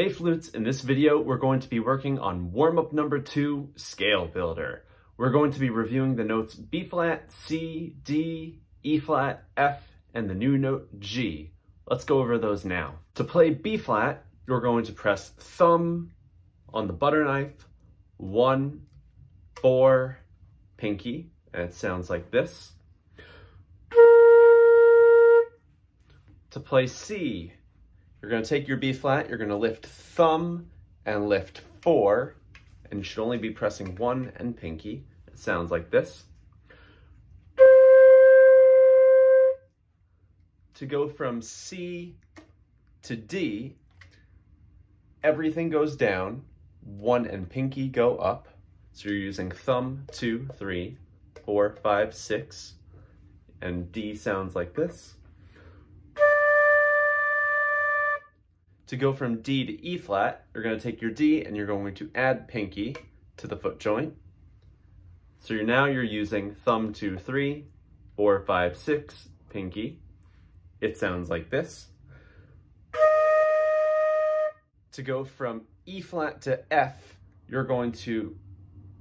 Hey flutes, in this video we're going to be working on warm-up number two, Scale Builder. We're going to be reviewing the notes B flat, C, D, E flat, F, and the new note G. Let's go over those now. To play B flat, you're going to press thumb on the butter knife, one, four, pinky, and it sounds like this. To play C, you're to take your B flat, you're to lift thumb and lift four, and you should only be pressing one and pinky. It sounds like this. To go from C to D, everything goes down, one and pinky go up. So you're using thumb, two, three, four, five, six, and D sounds like this. To go from D to E flat, you're going to take your D and you're going to add pinky to the foot joint. So you're now you're using thumb two, three, four, five, six, pinky. It sounds like this. To go from E flat to F, you're going to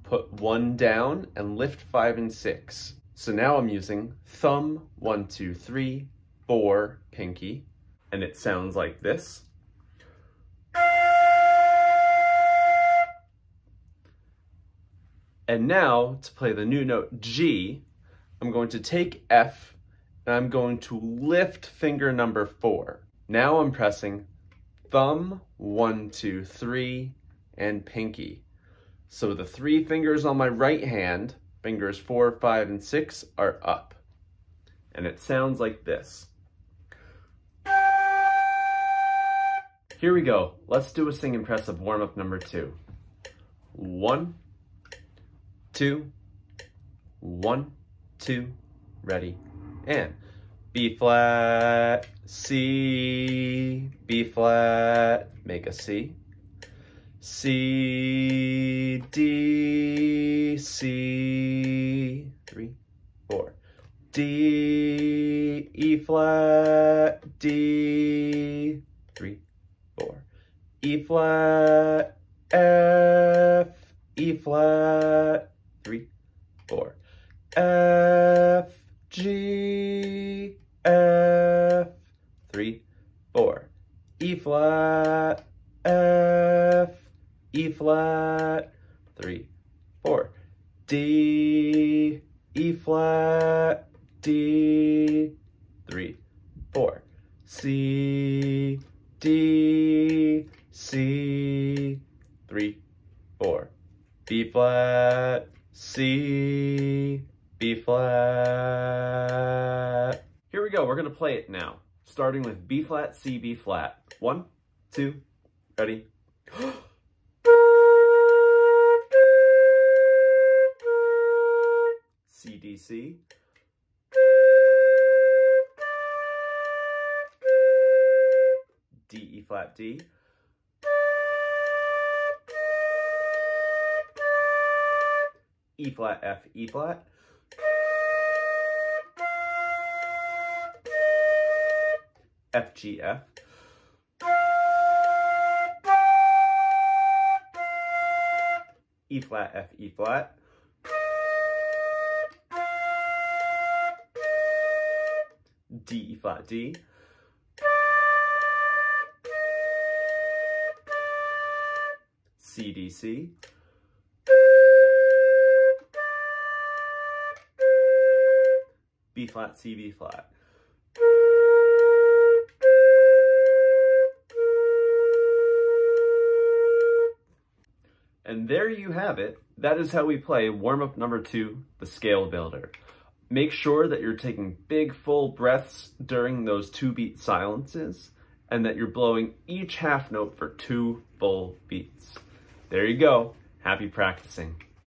put one down and lift five and six. So now I'm using thumb, one, two, three, four, pinky, and it sounds like this. And now to play the new note G, I'm going to take F and I'm going to lift finger number four. Now I'm pressing thumb, one, two, three, and pinky. So the three fingers on my right hand, fingers four, five, and six, are up. And it sounds like this. Here we go. Let's do a sing impressive warm-up number two. One, two, one, two, ready, and B flat, C, B flat, make a C, C, D, C, three, four, D, E flat, D, three, four, E flat, F, E flat, three, four. F, G, F, three, four. E flat, F, E flat, three, four. D, E flat, D, three, four. C, D, C, three, four. B flat, C, B flat. Here we go, we're gonna play it now. Starting with B flat, C, B flat. One, two, ready. C, D, C. D, E flat, D. E flat, F, E flat. F, G, F. E flat, F, E flat. D, E flat, D. C, D, C. B flat, C, B flat. And there you have it. That is how we play warm-up number two, the scale builder. Make sure that you're taking big full breaths during those two beat silences and that you're blowing each half note for two full beats. There you go. Happy practicing.